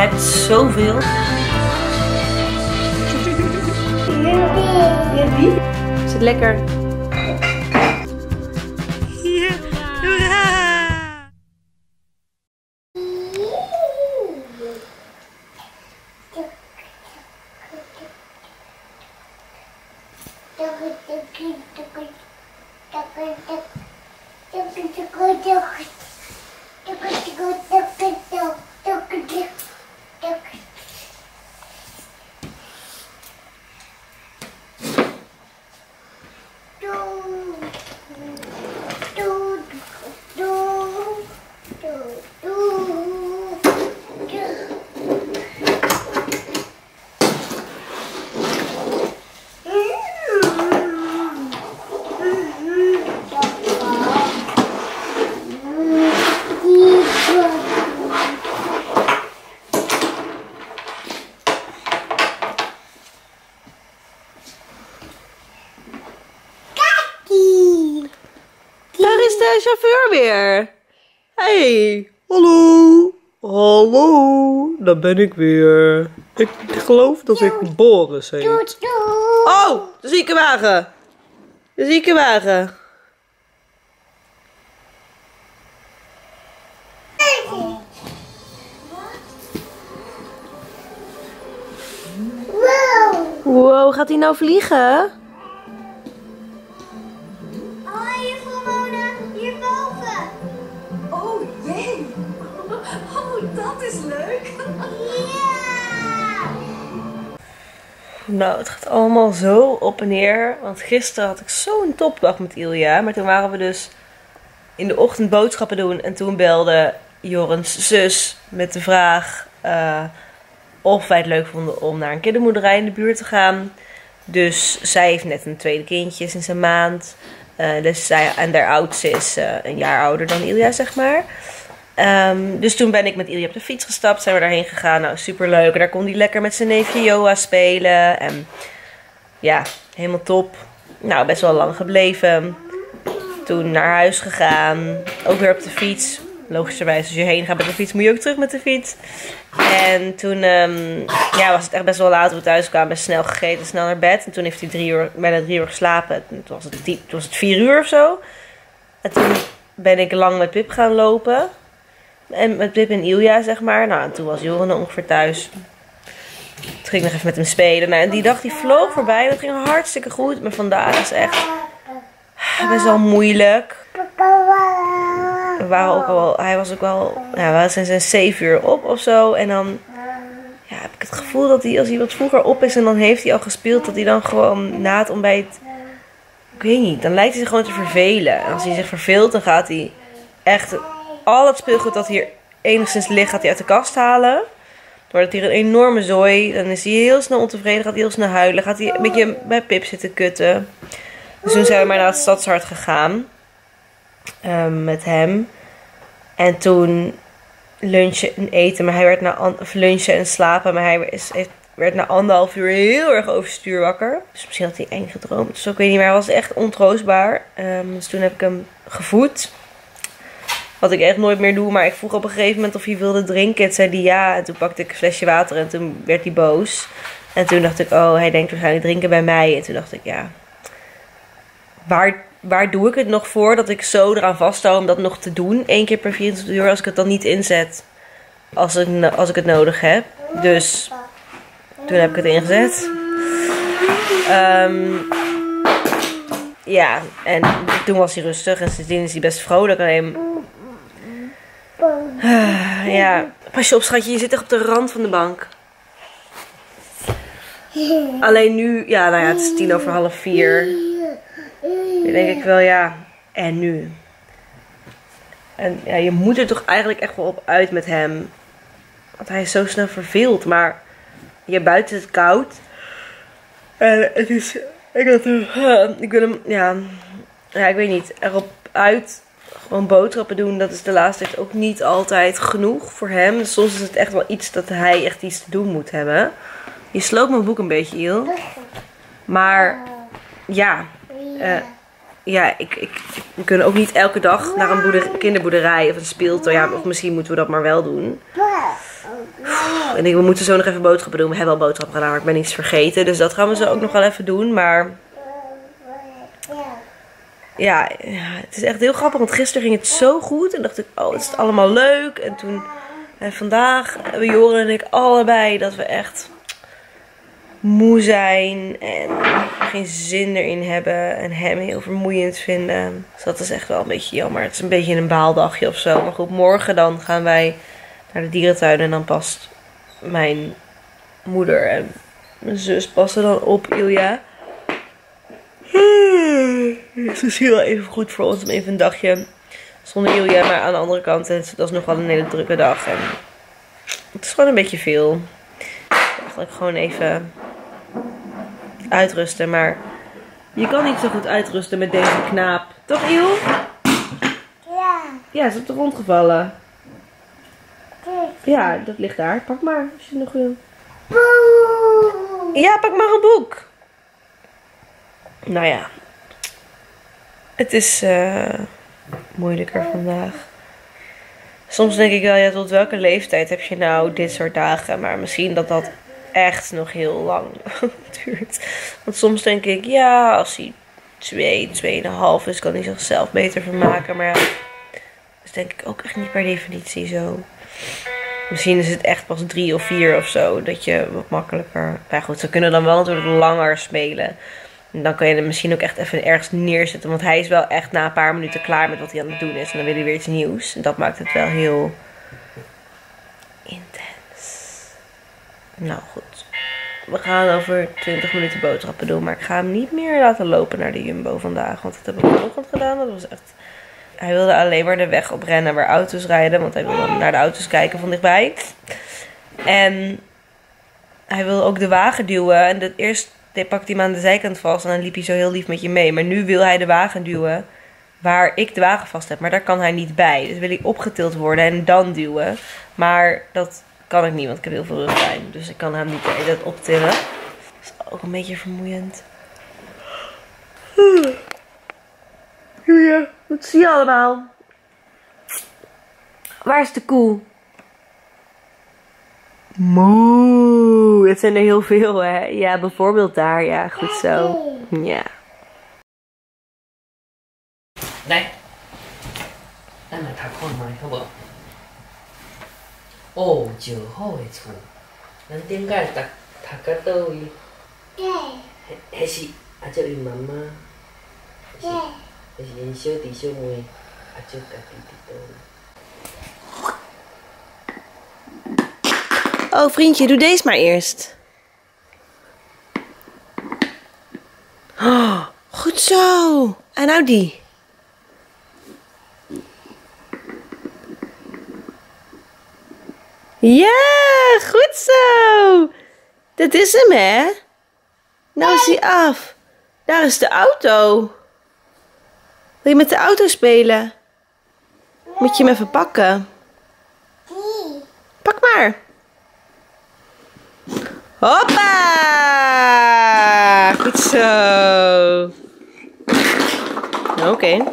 begrijpt zoveel. Is het lekker is de chauffeur weer. Hey, hallo. Hallo, daar ben ik weer. Ik geloof dat ik Boris heet. Oh, de ziekenwagen. De ziekenwagen. Wow, gaat hij nou vliegen? Dat is leuk. Ja! Nou, het gaat allemaal zo op en neer. Want gisteren had ik zo'n topdag met Ilja. Maar toen waren we dus in de ochtend boodschappen doen. En toen belde Jorens zus met de vraag eh, of wij het leuk vonden om naar een kindermoederij in de buurt te gaan. Dus zij heeft net een tweede kindje sinds een maand. Eh, dus zij, en haar oudste is eh, een jaar ouder dan Ilja, zeg maar. Ehm, dus toen ben ik met Ilja op de fiets gestapt, zijn we daarheen gegaan. Nou, superleuk. En daar kon hij lekker met zijn neefje Joa spelen. En ja, helemaal top. Nou, best wel lang gebleven. Toen naar huis gegaan. Ook weer op de fiets. Logischerwijs, als je heen gaat met de fiets, moet je ook terug met de fiets. En toen ehm, ja, was het echt best wel laat toen we thuis kwamen. Best snel gegeten, snel naar bed. En toen heeft hij drie uur, bijna drie uur geslapen. En toen was het, die, toen was het vier uur of zo. En toen ben ik lang met Pip gaan lopen. En met Pip en Ilja, zeg maar. Nou, en toen was Joren ongeveer thuis. Toen ging ik nog even met hem spelen. Nou, en die dag die vloog voorbij. Dat ging hartstikke goed. Maar vandaag is echt best wel moeilijk. We waren ook wel, hij was ook wel, ja, we zijn zijn zeven uur op of zo. En dan ja, heb ik het gevoel dat hij, als hij wat vroeger op is en dan heeft hij al gespeeld, dat hij dan gewoon na het ontbijt, ik weet niet, dan lijkt hij zich gewoon te vervelen. En als hij zich verveelt, dan gaat hij echt al het speelgoed dat hier enigszins ligt, gaat hij uit de kast halen. Wordt hier een enorme zooi. Dan is hij heel snel ontevreden, gaat hij heel snel huilen. Gaat hij een beetje bij Pip zitten kutten. Dus toen zijn we maar naar het stadshart gegaan. ehm, met hem. En toen lunchen en eten. Maar hij werd na lunchen en slapen. Maar hij werd na anderhalf uur heel erg overstuur wakker. Dus misschien had hij eng gedroomd. Dus ik weet niet meer. Hij was echt ontroostbaar. Ehm, dus toen heb ik hem gevoed. Wat ik echt nooit meer doe. Maar ik vroeg op een gegeven moment of hij wilde drinken. En zei hij ja. En toen pakte ik een flesje water. En toen werd hij boos. En toen dacht ik, oh, hij denkt waarschijnlijk drinken bij mij. En toen dacht ik, ja, waar, waar doe ik het nog voor dat ik zo eraan vasthoud om dat nog te doen? Eén keer per 24 uur als ik het dan niet inzet als ik, als ik het nodig heb. Dus toen heb ik het ingezet. Ehm, ja, en toen was hij rustig en sindsdien is hij best vrolijk. Alleen, ja, pas je op schatje, je zit echt op de rand van de bank. Alleen nu, ja, nou ja, het is tien over half vier. Nu denk ik wel, ja, en nu? En ja, je moet er toch eigenlijk echt wel op uit met hem. Want hij is zo snel verveeld. Maar hier buiten is het koud. En het is. Ik, had, ik wil hem, ja, ja, ik weet niet, erop uit. Gewoon boodschappen doen, dat is de laatste tijd ook niet altijd genoeg voor hem. Dus soms is het echt wel iets dat hij echt iets te doen moet hebben. Je sloopt mijn boek een beetje, Il. Maar ja, eh, ja, ik, ik, we kunnen ook niet elke dag naar een boerder, kinderboerderij of een speeltuin. Ja, of misschien moeten we dat maar wel doen. En ik, we moeten zo nog even boodschappen doen. We hebben al boodschappen gedaan, maar ik ben iets vergeten. Dus dat gaan we zo ook nog wel even doen. Maar ja, het is echt heel grappig. Want gisteren ging het zo goed. En dacht ik, oh, het is allemaal leuk. En toen, en vandaag hebben Joren en ik allebei dat we echt moe zijn. En geen zin erin hebben. En hem heel vermoeiend vinden. Dus dat is echt wel een beetje jammer. Het is een beetje een baaldagje of zo. Maar goed, morgen dan gaan wij naar de dierentuin. En dan past mijn moeder en mijn zus passen dan op Ilja. Het is wel even goed voor ons om even een dagje zonder Ilja. Maar aan de andere kant, het dat is nog wel een hele drukke dag. En het is gewoon een beetje veel. Eigenlijk gewoon even uitrusten. Maar je kan niet zo goed uitrusten met deze knaap. Toch, Il? Ja. Ja, ze is op de grond gevallen. Ja, dat ligt daar. Pak maar, als je nog wil. Ja, pak maar een boek. Nou ja. Het is eh, moeilijker vandaag. Soms denk ik wel, ja, tot welke leeftijd heb je nou dit soort dagen? Maar misschien dat dat echt nog heel lang duurt. Want soms denk ik, ja, als hij twee, tweeënhalf is, kan hij zichzelf beter vermaken. Maar ja, dat denk ik ook echt niet per definitie zo. Misschien is het echt pas drie of vier of zo. Dat je wat makkelijker. Ja, goed, ze kunnen dan wel natuurlijk langer spelen. En dan kan je hem misschien ook echt even ergens neerzetten. Want hij is wel echt na een paar minuten klaar met wat hij aan het doen is. En dan wil hij weer iets nieuws. En dat maakt het wel heel intens. Nou goed. We gaan over 20 minuten boodschappen doen. Maar ik ga hem niet meer laten lopen naar de Jumbo vandaag. Want dat heb ik vanochtend gedaan. Dat was echt hij wilde alleen maar de weg oprennen waar auto's rijden. Want hij wilde naar de auto's kijken van dichtbij. En hij wilde ook de wagen duwen. En dat eerst pakte hij hem aan de zijkant vast. En dan liep hij zo heel lief met je mee. Maar nu wil hij de wagen duwen waar ik de wagen vast heb. Maar daar kan hij niet bij. Dus wil hij opgetild worden en dan duwen. Maar dat kan ik niet, want ik heb heel veel rugpijn. Dus ik kan hem niet de hele tijd optillen. Dat is ook een beetje vermoeiend. Ja, wat zie je allemaal? Waar is de koe? Moe. Het zijn er heel veel, hè? Ja, bijvoorbeeld daar. Ja, goed zo. Ja. Nee. En dan ga ik gewoon maar heel Oh, je hoort het. Dan denk ik dat dat gaat door. Hij is hij is je mama. Hij is een show die zo mooi. Hij dat een kapitein. Oh, vriendje, doe deze maar eerst. Oh, goed zo. En nou die. Ja, goed zo. Dat is hem, hè? Nou is hij af. Daar is de auto. Wil je met de auto spelen? Moet je hem even pakken? Pak maar. Hoppa! Goed zo. Oké.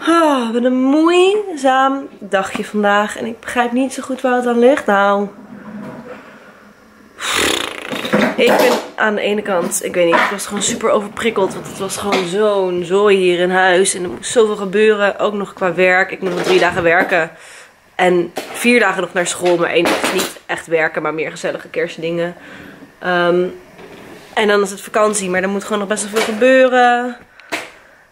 Ah, wat een moeizaam dagje vandaag. En ik begrijp niet zo goed waar het aan ligt. Nou. Ik ben aan de ene kant, ik weet niet, ik was gewoon super overprikkeld. Want het was gewoon zo'n zooi hier in huis. En er moest zoveel gebeuren. Ook nog qua werk. Ik moet nog drie dagen werken. En vier dagen nog naar school. Maar één dag niet echt werken, maar meer gezellige kerstdingen. Ehm, en dan is het vakantie, maar er moet gewoon nog best wel veel gebeuren.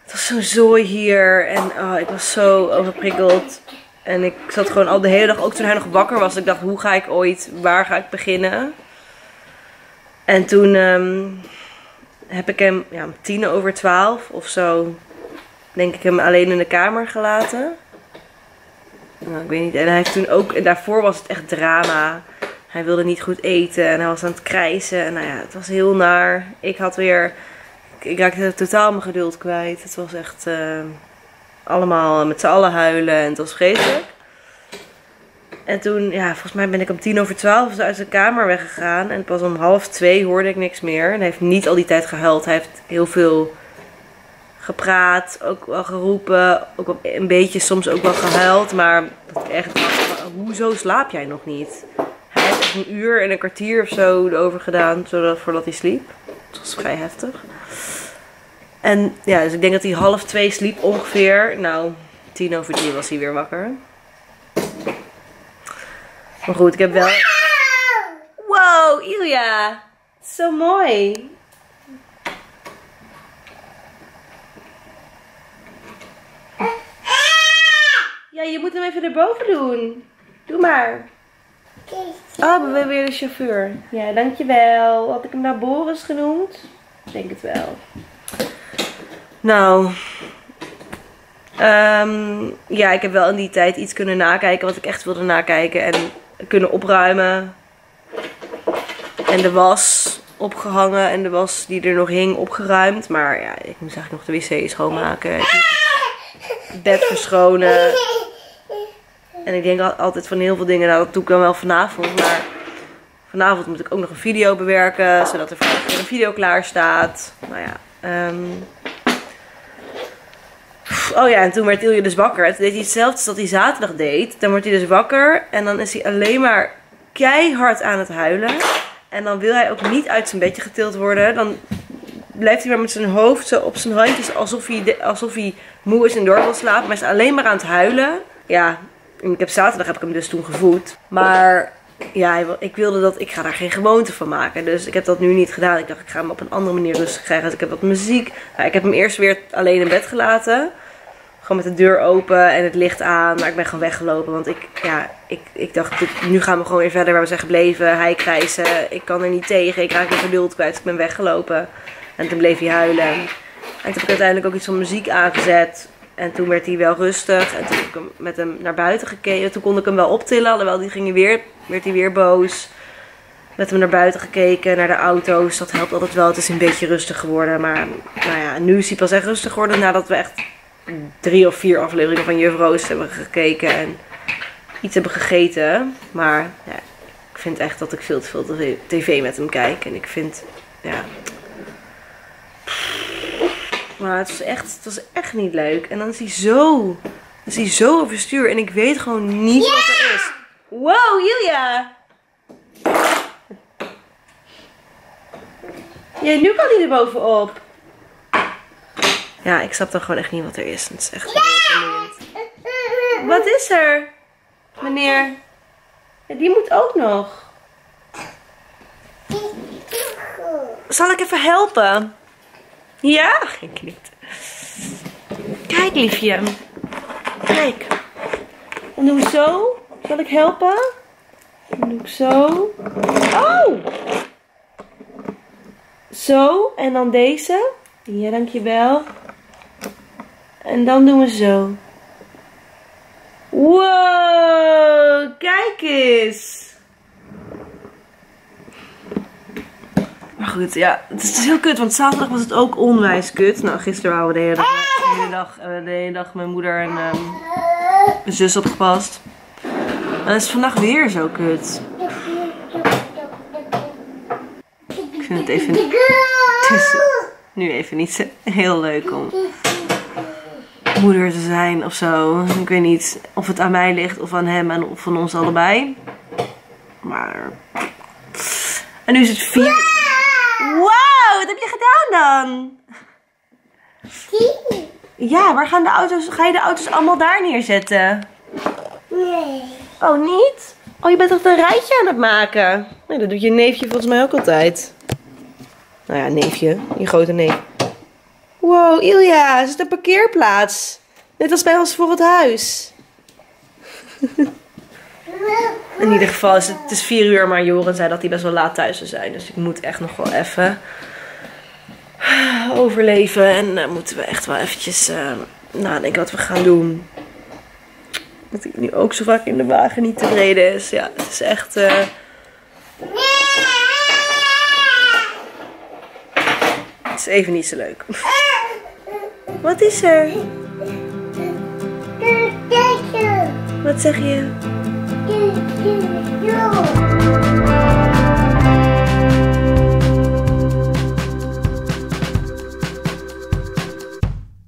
Het was zo'n zooi hier. En oh, ik was zo overprikkeld. En ik zat gewoon al de hele dag, ook toen hij nog wakker was. Ik dacht, hoe ga ik ooit, waar ga ik beginnen? En toen ehm, heb ik hem ja, tien over twaalf of zo, denk ik hem alleen in de kamer gelaten. Nou, ik weet niet. En hij heeft toen ook, en daarvoor was het echt drama. Hij wilde niet goed eten en hij was aan het krijsen. En nou ja, het was heel naar. Ik had weer, ik raakte totaal mijn geduld kwijt. Het was echt eh, allemaal met z'n allen huilen en het was vreselijk. En toen, ja, volgens mij ben ik om tien over twaalf uit zijn kamer weggegaan. En pas om half twee hoorde ik niks meer. En hij heeft niet al die tijd gehuild. Hij heeft heel veel gepraat, ook wel geroepen. Ook wel een beetje soms ook wel gehuild. Maar dat ik echt dacht, hoezo slaap jij nog niet? Hij heeft een uur en een kwartier of zo erover gedaan zodat, voordat hij sliep. Dat was vrij heftig. En ja, dus ik denk dat hij half twee sliep ongeveer. Nou, tien over drie was hij weer wakker. Maar goed, ik heb wel... Wow, Ilja! Zo mooi. Ja, je moet hem even erboven doen. Doe maar. Oh, we hebben weer de chauffeur. Ja, dankjewel. Had ik hem nou Boris genoemd? Ik denk het wel. Nou. ehm, ja, ik heb wel in die tijd iets kunnen nakijken wat ik echt wilde nakijken. En kunnen opruimen. En de was opgehangen. En de was die er nog hing opgeruimd. Maar ja, ik moest eigenlijk nog de wc schoonmaken. Het bed verschonen. En ik denk al- altijd van heel veel dingen, nou dat doe ik dan wel vanavond. Maar vanavond moet ik ook nog een video bewerken, zodat er vanavond weer een video klaar staat. Nou ja, ehm. Oh ja, en toen werd Ilje dus wakker. Toen deed hij hetzelfde als dat hij zaterdag deed. Dan wordt hij dus wakker en dan is hij alleen maar keihard aan het huilen. En dan wil hij ook niet uit zijn bedje getild worden. Dan blijft hij maar met zijn hoofd op zijn handjes alsof hij, alsof hij moe is en door wil slapen. Maar hij is alleen maar aan het huilen. Ja, ik heb zaterdag heb ik hem dus toen gevoed. Maar ja, ik wilde dat, ik ga daar geen gewoonte van maken. Dus ik heb dat nu niet gedaan. Ik dacht, ik ga hem op een andere manier rustig krijgen. Dus ik heb wat muziek. Ik heb hem eerst weer alleen in bed gelaten. Gewoon met de deur open en het licht aan. Maar ik ben gewoon weggelopen. Want ik, ja, ik, ik dacht, nu gaan we gewoon weer verder waar we zijn gebleven. Hij krijsen. Ik kan er niet tegen. Ik raak mijn geduld kwijt. Dus ik ben weggelopen. En toen bleef hij huilen. En toen heb ik uiteindelijk ook iets van muziek aangezet. En toen werd hij wel rustig. En toen heb ik hem met hem naar buiten gekeken. Toen kon ik hem wel optillen. Alhoewel die ging weer, werd hij weer boos. Met hem naar buiten gekeken, naar de auto's. Dat helpt altijd wel. Het is een beetje rustig geworden. Maar nou ja, nu is hij pas echt rustig geworden. Nadat we echt drie of vier afleveringen van Juf Roos hebben gekeken. En iets hebben gegeten. Maar ja, ik vind echt dat ik veel te veel tv met hem kijk. En ik vind, ja... Maar het was echt, het was echt niet leuk. En dan is hij zo, dan is hij zo overstuur. En ik weet gewoon niet wat er is. Wow, Julia! Ja, nu kan hij er bovenop. Ja, ik snap dan gewoon echt niet wat er is. Het is echt heel vermoeiend. Wat is er, meneer? Ja, die moet ook nog. Zal ik even helpen? Ja? Geen niet. Kijk, liefje. Kijk. Dan doe ik zo. Zal ik helpen? Dan doe ik zo. Oh! Zo. En dan deze. Ja, dankjewel. En dan doen we zo. Wow, kijk eens. Maar ja, het is heel kut, want zaterdag was het ook onwijs kut. Nou, gisteren waren we de hele dag, de hele dag, eh, de hele dag mijn moeder en ehm, mijn zus opgepast. En het is vandaag weer zo kut. Ik vind het even, is nu even niet heel leuk om moeder te zijn of zo. Ik weet niet of het aan mij ligt of aan hem en of van ons allebei. Maar... En nu is het vier... Wat heb je gedaan dan? Ja, waar gaan de auto's? Ga je de auto's allemaal daar neerzetten? Nee. Oh, niet? Oh, je bent toch een rijtje aan het maken? Nee, dat doet je neefje volgens mij ook altijd. Nou ja, neefje. Je grote neef. Wow, Ilja, is het een parkeerplaats? Net als bij ons voor het huis. In ieder geval is het, het is vier uur, maar Joren zei dat hij best wel laat thuis zou zijn. Dus ik moet echt nog wel even overleven. En moeten we echt wel eventjes eh, nadenken wat we gaan doen. Dat hij nu ook zo vaak in de wagen niet tevreden is. Ja, het is echt... eh, Het is even niet zo leuk. Wat is er? Wat zeg je?